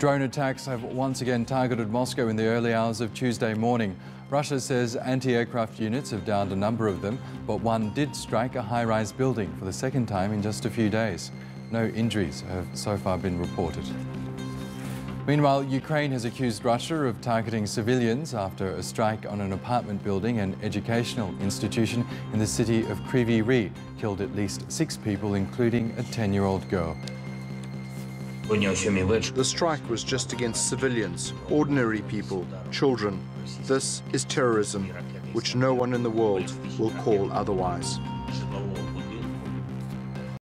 Drone attacks have once again targeted Moscow in the early hours of Tuesday morning. Russia says anti-aircraft units have downed a number of them, but one did strike a high-rise building for the second time in just a few days. No injuries have so far been reported. Meanwhile, Ukraine has accused Russia of targeting civilians after a strike on an apartment building and educational institution in the city of Kryvyi Rih killed at least six people, including a 10-year-old girl. The strike was just against civilians, ordinary people, children. This is terrorism, which no one in the world will call otherwise.